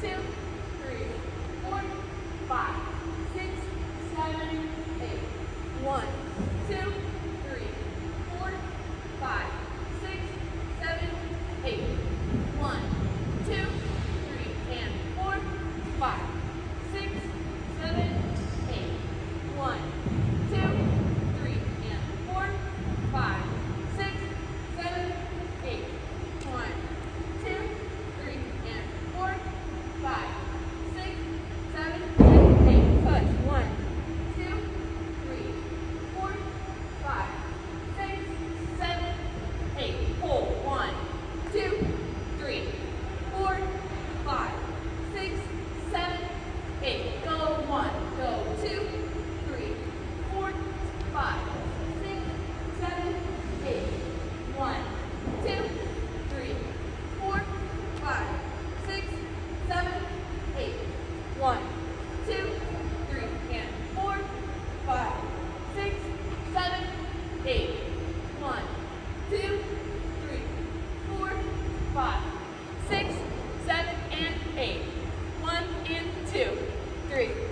two, three, four, five, six, seven, eight. One, two, three, four, five, six, seven, eight. One, two, three, and four, five. Two, three,